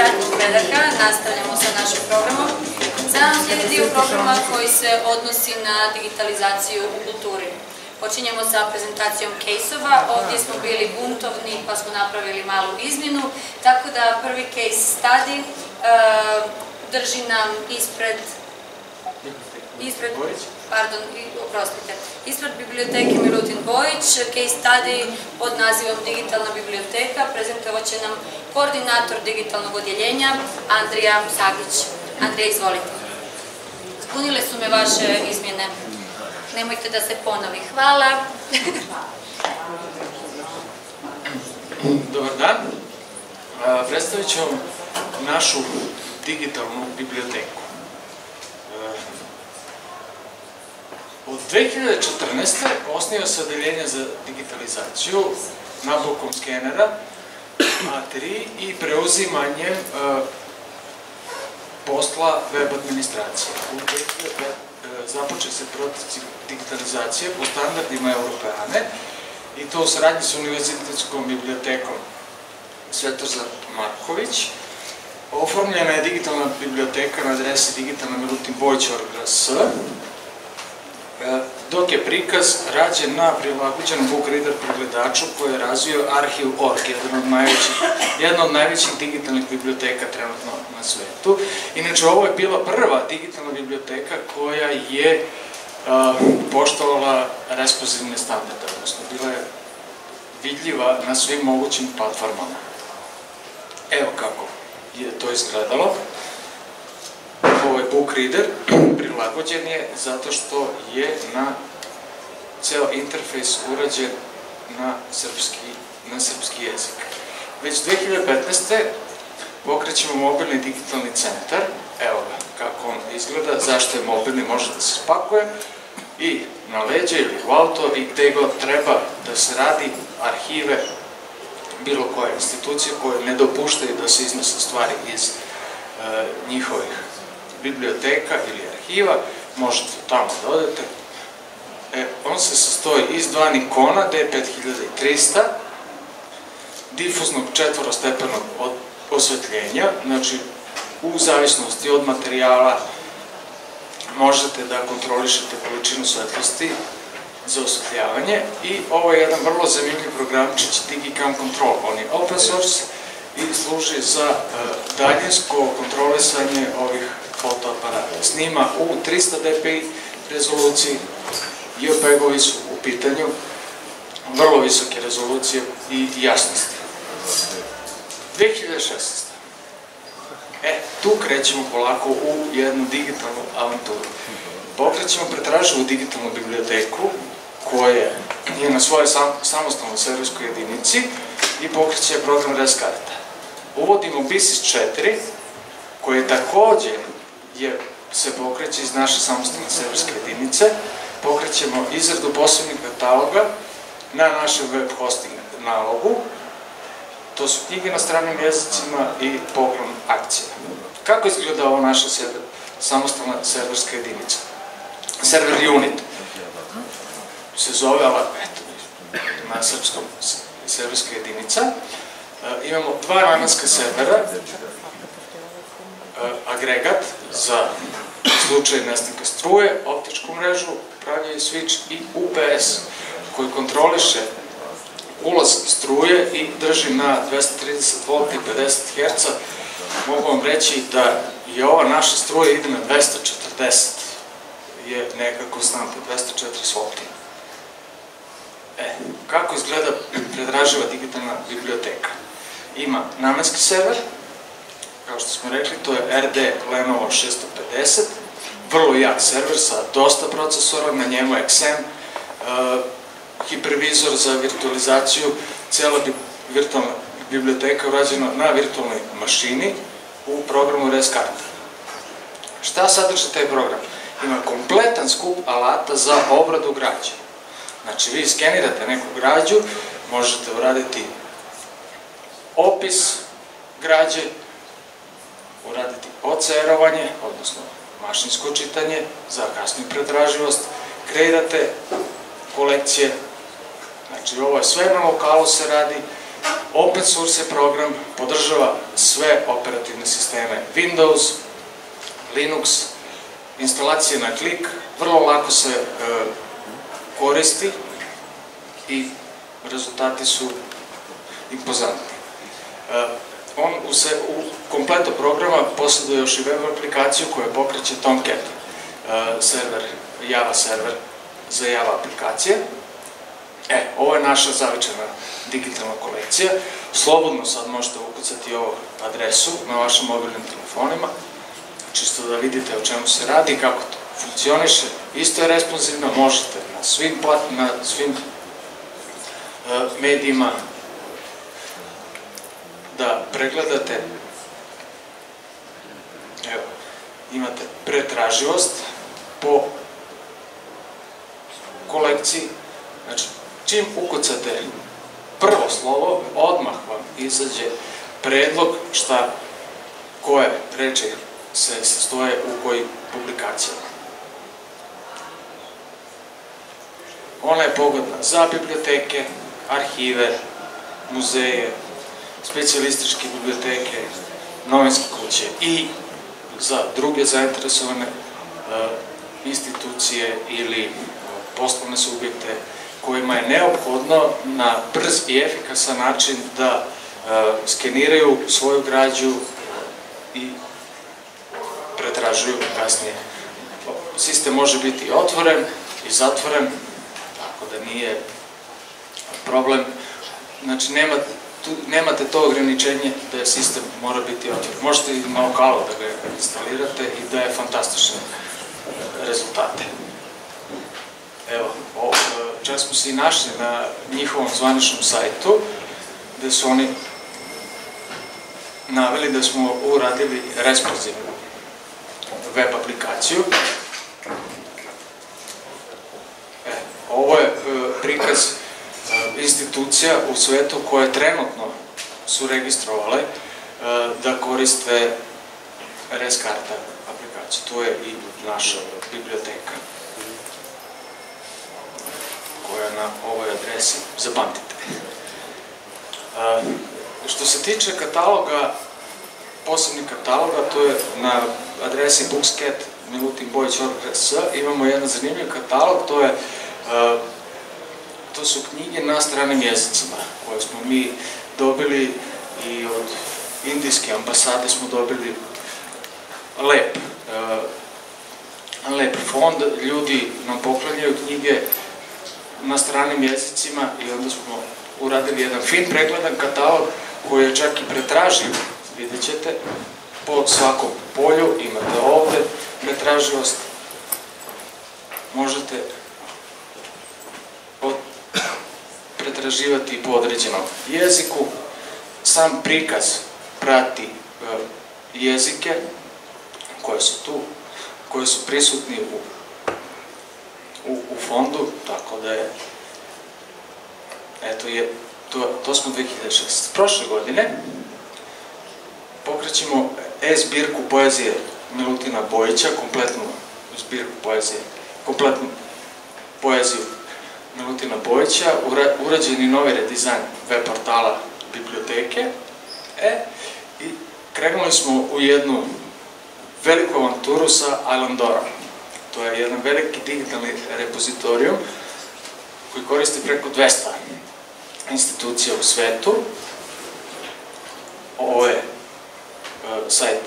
Ratnih predaka, nastavljamo sa našim programom. Sada nam slijedi dio programa koji se odnosi na digitalizaciju u kulturi. Počinjemo sa prezentacijom case-ova, ovdje smo bili buntovni pa smo napravili malu izmjenu, tako da prvi case study e, drži nam ispred ispred, pardon, oprostite, ispred biblioteke Milutin Bojić, case study pod nazivom Digitalna biblioteka, prezentovat će nam koordinator digitalnog odjeljenja Andrija Sagić. Andrija, izvolite. Zbunile su me vaše izmjene. Nemojte da se ponovi. Hvala. Dobar dan. Predstavit ću vam našu digitalnu biblioteku. Od 2014. osnio se odeljenje za digitalizaciju nabavkom skenera A3 i preuzimanjem posla web administracije. U 2005 započe se proces digitalizacije po standardima Europeane i to u saradnji sa Univerzitetskom bibliotekom Svetozar Marković. Oformljena je digitalna biblioteka na adresi digitalna dok je prikaz rađen na prilagođenom book reader pregledaču koji je razvio Arhiv.org, jedan od najvećih, jedna od najvećih digitalnih biblioteka trenutno na svetu. Inače, ovo je bila prva digitalna biblioteka koja je uh, poštovala respozivne standarde, odnosno bila je vidljiva na svim mogućim platformama. Evo kako je to izgledalo ovaj book reader prilagođen je zato što je na ceo interfejs urađen na srpski, na srpski jezik. Već 2015. pokrećemo mobilni digitalni centar, evo ga kako on izgleda, zašto je mobilni, može da se spakuje i na leđe ili u auto i gde god treba da se radi arhive bilo koje institucije koje ne dopuštaju da se iznose stvari iz e, njihovih biblioteka ili arhiva, možete tamo da odete. E, on se sastoji iz dva Nikona D5300, difuznog četvorostepenog osvetljenja, znači u zavisnosti od materijala možete da kontrolišete količinu svetlosti za osvetljavanje i ovo je jedan vrlo zanimljiv programčić Digicam Control. On je open source i služi za e, daljinsko kontrolisanje ovih fotoaparata. Snima u 300 dpi rezoluciji, JPEG-ovi su u pitanju, vrlo visoke rezolucije i jasnosti. 2016. E, tu krećemo polako u jednu digitalnu avanturu. Pokrećemo pretraživu digitalnu biblioteku koja je na svojoj sam, samostalnoj serverskoj jedinici i pokreće program Reskarta. Uvodimo BISIS 4 koji takođe je, se pokreće iz naše samostalne serverske jedinice, pokrećemo izradu posebnih kataloga na našem web hosting nalogu, to su knjige na stranim jezicima i poklon akcija. Kako izgleda ovo naša server, samostalna serverska jedinica? Server unit se zove, ali eto, na srpskom serverska jedinica. E, imamo dva rananska servera, agregat za slučaj nestanka struje, optičku mrežu, upravljanje switch i UPS koji kontroliše ulaz struje i drži na 230 V i 50 Hz. Mogu vam reći da je ova naša struja ide na 240 je neka konstanta, 240 V. E, kako izgleda predraživa digitalna biblioteka? Ima namenski sever, kao što smo rekli, to je RD Lenovo 650, vrlo jak server sa dosta procesora, na njemu je XM, uh, hipervizor za virtualizaciju, cela bi, virtualna biblioteka urađena na virtualnoj mašini u programu Reskarta. Šta sadrži taj program? Ima kompletan skup alata za obradu građe. Znači, vi skenirate neku građu, možete uraditi opis građe, uraditi ocerovanje, odnosno mašinsko čitanje za kasniju pretraživost, kreirate kolekcije, znači ovo je sve na lokalu se radi, Open source program, podržava sve operativne sisteme Windows, Linux, instalacije na klik, vrlo lako se e, koristi i rezultati su impozantni. E, on u, se, u kompletu programa posjeduje još i web aplikaciju koja pokreće Tomcat e, server, Java server za Java aplikacije. E, ovo je naša zavičana digitalna kolekcija. Slobodno sad možete ukucati ovu adresu na vašim mobilnim telefonima, čisto da vidite o čemu se radi, kako to funkcioniše. Isto je responsivno, možete na svim, na svim uh, medijima da pregledate. Evo, imate pretraživost po kolekciji. Znači, čim ukucate prvo slovo, odmah vam izađe predlog šta koje reči se stoje u koji publikacijama. Ona je pogodna za biblioteke, arhive, muzeje, specijalističke biblioteke, novinske kuće i za druge zainteresovane uh, institucije ili poslovne subjekte kojima je neophodno na brz i efikasan način da uh, skeniraju svoju građu i pretražuju kasnije. Sistem može biti otvoren i zatvoren, tako da nije problem. Znači, nema, tu, nemate to ograničenje da je sistem mora biti otvoren. Možete i na okalo da ga instalirate i da je fantastične rezultate. Evo, o, čak smo se i našli na njihovom zvaničnom sajtu, gde su oni naveli da smo uradili responsivnu web aplikaciju. E, ovo je e, prikaz institucija u svetu koje trenutno su registrovale e, da koriste Reskarta aplikaciju. To je i naša biblioteka koja na ovoj adresi, zapamtite. E, što se tiče kataloga, posebnih kataloga, to je na adresi Bookscat Milutin imamo jedan zanimljiv katalog, to je uh, to su knjige na stranim jezicima koje smo mi dobili i od indijske ambasade smo dobili lep uh, lep fond, ljudi nam poklanjaju knjige na stranim jezicima i onda smo uradili jedan fin pregledan katalog koji je čak i pretraživ, vidjet ćete, po svakom polju, imate ovde pretraživost, možete od, pretraživati po određenom jeziku, sam prikaz prati e, jezike koje su tu, koje su prisutni u, u, u fondu, tako da je eto je, to, to smo 2006. Prošle godine pokrećemo e-zbirku poezije Milutina Bojića, kompletnu zbirku poezije, kompletnu poeziju Milutina Bojića, urađeni novi redizajn web portala biblioteke, e, i krenuli smo u jednu veliku avanturu sa Islandorom. To je jedan veliki digitalni repozitorijum koji koristi preko 200 institucija u svetu. Ovo je sajt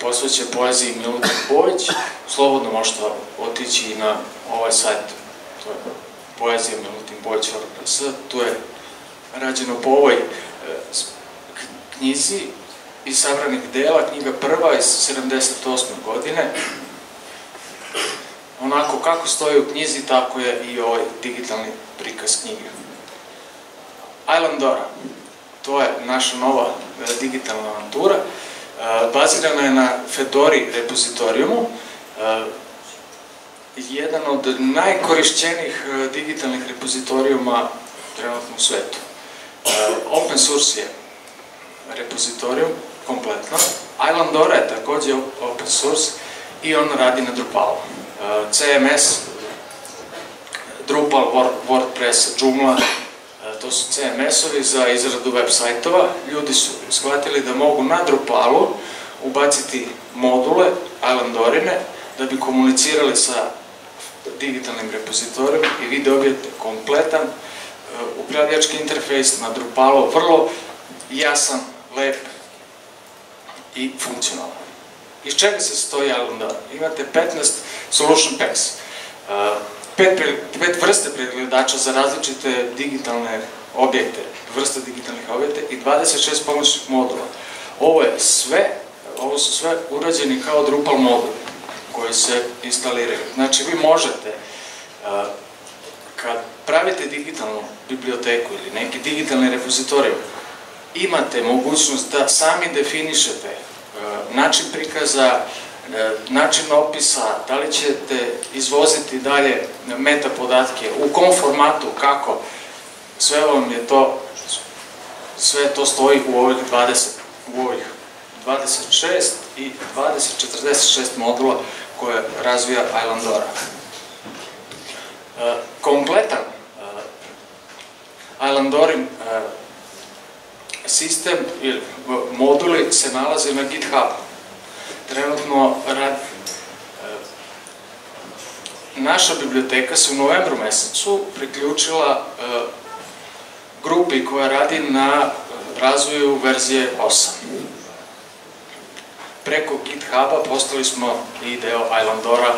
posvećen poeziji Milutin Bojić, slobodno možete otići i na ovaj sajt, to je poezija Milutin Bojić RPS, tu je rađeno po ovoj knjizi iz sabranih dela, knjiga prva iz 78. godine, onako kako stoji u knjizi, tako je i ovaj digitalni prikaz knjige. Islandora, to je naša nova digitalna avantura, bazirana je na Fedori repozitorijumu, jedan od najkorišćenijih digitalnih repozitorijuma trenutno u svetu. Open source je repozitorijum kompletno. Islandora je takođe open source i on radi na Drupalu. CMS, Drupal, WordPress, Joomla, to su CMS-ovi za izradu web sajtova. Ljudi su shvatili da mogu na Drupalu ubaciti module, Islandorine, da bi komunicirali sa digitalnim repozitorijom i vi dobijete kompletan uh, upravljački interfejs na Drupalu, vrlo jasan, lep i funkcionalan. Iz čega se stoji Islandora? Imate 15 solution packs. Uh, pet, pet vrste pregledača za različite digitalne objekte, vrste digitalnih objekte i 26 pomoćnih modula. Ovo je sve, ovo su sve urađeni kao Drupal moduli koji se instaliraju. Znači, vi možete, kad pravite digitalnu biblioteku ili neki digitalni repozitorij, imate mogućnost da sami definišete način prikaza, način opisa, da li ćete izvoziti dalje meta podatke, u kom formatu, kako, sve vam je to, sve to stoji u ovih 20, u ovih 26 i 20-46 modula koje razvija Islandora. Kompletan Islandorin sistem ili moduli se nalaze na GitHubu trenutno radi. Naša biblioteka se u novembru mesecu priključila grupi koja radi na razvoju verzije 8. Preko GitHuba postali smo i deo Islandora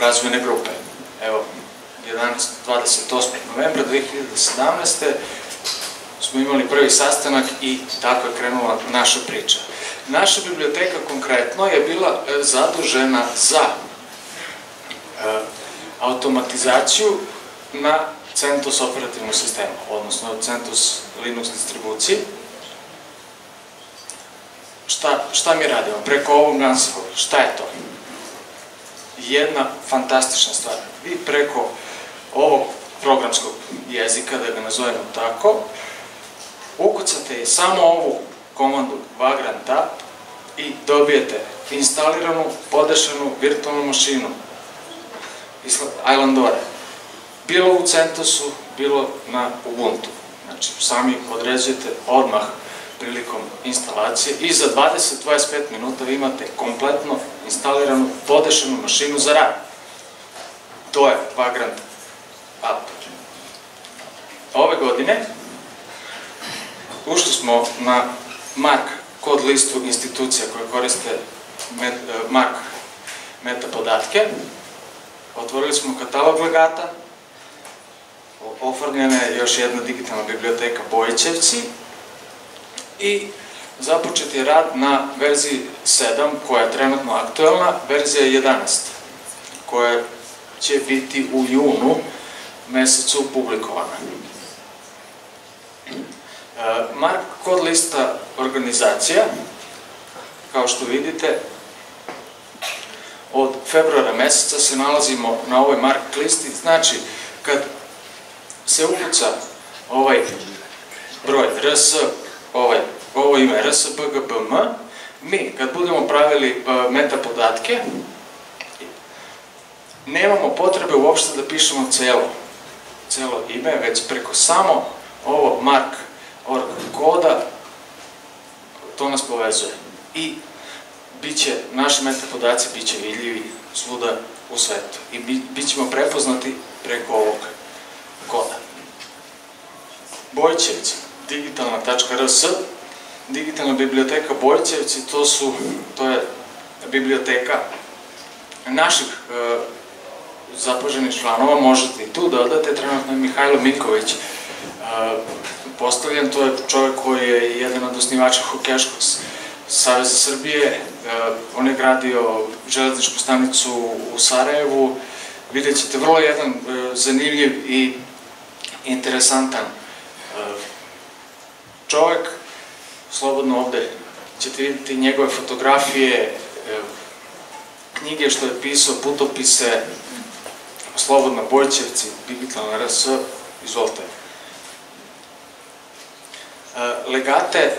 razvojne grupe. Evo, 11, 28. novembra 2017. smo imali prvi sastanak i tako je krenula naša priča. Naša biblioteka konkretno je bila e, zadužena za e, automatizaciju na CentOS operativnom sistemu, odnosno CentOS Linux distribuciji. Šta, šta mi radimo? Preko ovog Ansible, šta je to? Jedna fantastična stvar. Vi preko ovog programskog jezika, da ga nazovemo tako, ukucate samo ovu komandu vagrant app i dobijete instaliranu, podešenu virtualnu mašinu Islandore. Bilo u CentOSu, bilo na Ubuntu. Znači, sami određujete odmah prilikom instalacije i za 20-25 minuta vi imate kompletno instaliranu, podešenu mašinu za rad. To je Vagrant app. Ove godine ušli smo na MARC kod listu institucija koje koriste met, MARC meta podatke. Otvorili smo katalog legata, oformljena je još jedna digitalna biblioteka Bojićevci i započet je rad na verziji 7 koja je trenutno aktuelna, verzija 11 koja će biti u junu mesecu publikovana. Mark kod lista organizacija, kao što vidite, od februara meseca se nalazimo na ovoj mark listi, znači kad se ukuca ovaj broj RS, ovaj, ovo ime RS, BGBM, mi kad budemo pravili meta podatke, nemamo potrebe uopšte da pišemo celo, celo ime, već preko samo ovo mark org koda, to nas povezuje. I biće, naši metapodaci biće vidljivi svuda u svetu. I bit ćemo prepoznati preko ovog koda. Bojčevci, digitalna.rs, digitalna biblioteka Bojčevci, to su, to je biblioteka naših e, zapoženih članova, možete i tu da odate, trenutno je Mihajlo Miković, e, postavljen, to je čovjek koji je jedan od osnivača Hokejaškog Saveza Srbije, on je gradio železničku stanicu u Sarajevu, vidjet ćete vrlo jedan zanimljiv i interesantan čovjek, slobodno ovde ćete vidjeti njegove fotografije, knjige što je pisao, putopise, Slobodna Bojčevci, digitalna RS, izvolite. Legate,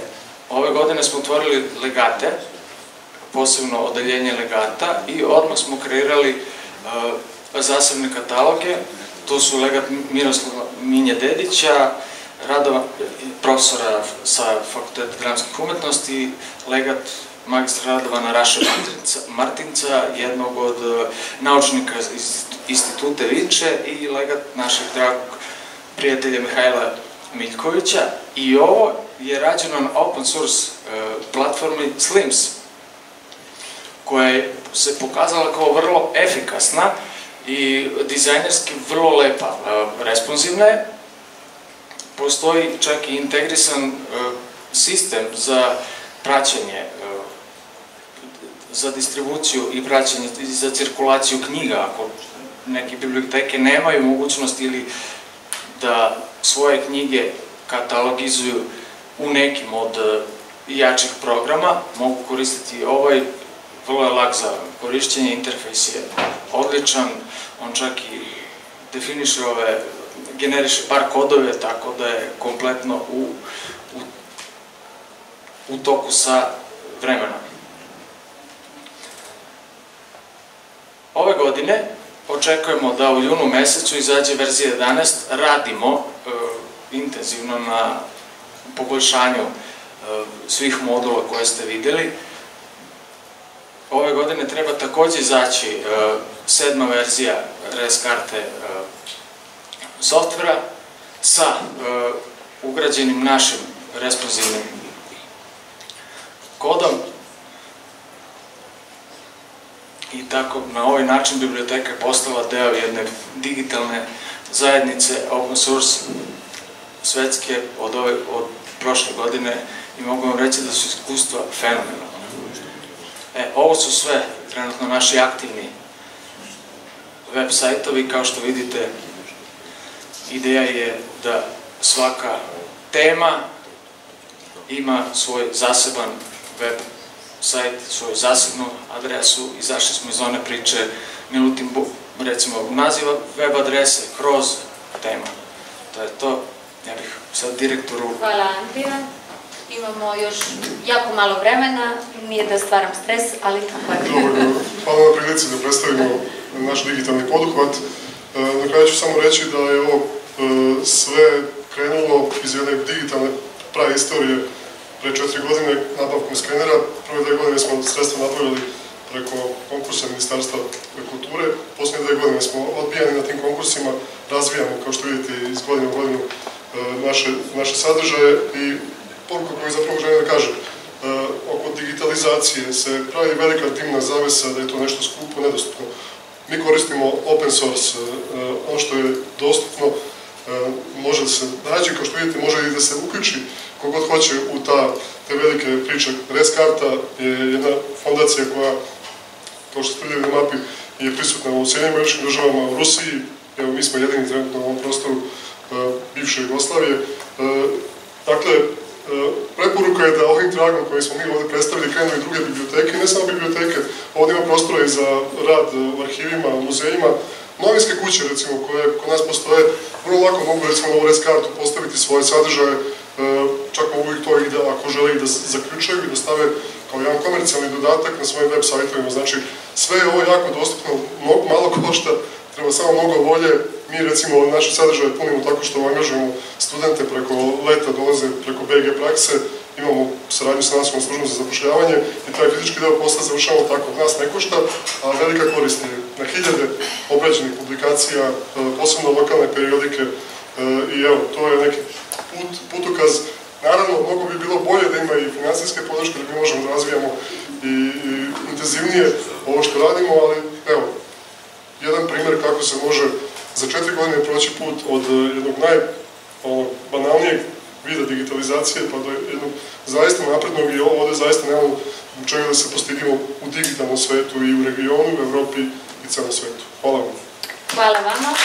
ove godine smo otvorili legate, posebno odeljenje legata i odmah smo kreirali zasebne kataloge, to su legat Miroslava Minje Dedića, radova profesora sa Fakulteta dramskih umetnosti, legat magistra Radovana Raša Martinca, jednog od e, naučnika iz institute Vinče i legat našeg dragog prijatelja Mihajla Miljkovića. I ovo je rađeno na open source e, platformi Slims, koja se pokazala kao vrlo efikasna i dizajnerski vrlo lepa. E, responsivna je, postoji čak i integrisan sistem za praćenje za distribuciju i praćenje za cirkulaciju knjiga, ako neke biblioteke nemaju mogućnost ili da svoje knjige katalogizuju u nekim od e, jačih programa, mogu koristiti ovaj, vrlo je lak za korišćenje, interfejs je odličan, on čak i definiše ove, generiše par kodove, tako da je kompletno u, u, u toku sa vremenom. Ove godine očekujemo da u junu mesecu izađe verzija 11, radimo e, intenzivno na poboljšanju e, svih modula koje ste videli. Ove godine treba takođe izaći e, sedma verzija res karte e, softvera sa e, ugrađenim našim responsivnim kodom i tako na ovaj način biblioteka je postala deo jedne digitalne zajednice open source svetske od, ove, od prošle godine i mogu vam reći da su iskustva fenomenalne. E, ovo su sve trenutno naši aktivni web sajtovi, kao što vidite ideja je da svaka tema ima svoj zaseban web sajt, svoju zasebnu adresu, izašli smo iz one priče, minutim, recimo, naziva web adrese kroz tema. To je to. Ja bih sad direktoru... Hvala Andrija. Imamo još jako malo vremena, nije da stvaram stres, ali tako je. Dobro, hvala na prilici da predstavimo naš digitalni poduhvat. E, na kraju ću samo reći da je ovo e, sve krenulo iz jedne digitalne prave istorije pre četiri godine nabavkom skenera. Prve dve godine smo sredstva nabavili preko konkursa Ministarstva kulture. Poslednje dve godine smo odbijani na tim konkursima, razvijamo, kao što vidite, iz godine u godinu e, naše, naše sadržaje i poruka koju zapravo želim da kažem, oko digitalizacije se pravi velika dimna zavesa da je to nešto skupo, nedostupno. Mi koristimo open source, e, ono što je dostupno može da se nađe, kao što vidite, može i da se uključi kogod hoće u ta, te velike priče. Reskarta je jedna fondacija koja, kao što ste vidjeli na mapi, je prisutna u Sjedinim američkim državama, u Rusiji, evo mi smo jedini trenutno na ovom prostoru bivše Jugoslavije. Dakle, preporuka je da ovim tragom koji smo mi ovde predstavili krenu i druge biblioteke, ne samo biblioteke, ovde ima prostora i za rad u arhivima, u muzejima, Novinske kuće, recimo, koje kod nas postoje, vrlo lako mogu, recimo, na ovu reskartu postaviti svoje sadržaje, čak mogu ih to i da, ako žele ih da zaključaju i da stave kao jedan komercijalni dodatak na svojim web sajtovima. Znači, sve je ovo jako dostupno, malo košta, treba samo mnogo volje. Mi recimo naše sadržaje punimo tako što angažujemo studente preko leta, dolaze preko BG prakse, imamo saradnju sa nacionalnom službom za zapošljavanje i taj fizički deo posla završavamo tako, nas ne košta, a velika korist je na hiljade obrađenih publikacija, e, posebno lokalne periodike e, i evo, to je neki put, putokaz. Naravno, mnogo bi bilo bolje da ima i finansijske podrške, da mi možemo da razvijamo i, i intenzivnije ovo što radimo, ali evo, jedan primer kako se može za četiri godine proći put od jednog najbanalnijeg vida digitalizacije pa do jednog zaista naprednog i ovde zaista nemamo čega da se postigimo u digitalnom svetu i u regionu, u Evropi i celom svetu. Hvala vam. Hvala vama.